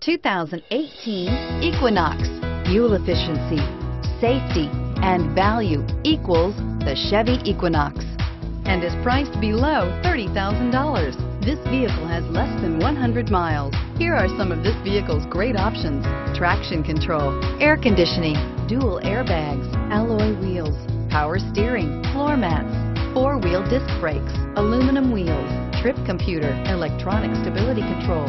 2018 Equinox. Fuel efficiency, safety, and value equals the Chevy Equinox and is priced below $30,000. This vehicle has less than 100 miles. Here are some of this vehicle's great options. Traction control, air conditioning, dual airbags, alloy wheels, power steering, floor mats, four-wheel disc brakes, aluminum wheels, trip computer, electronic stability control.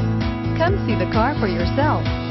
Come see the car for yourself.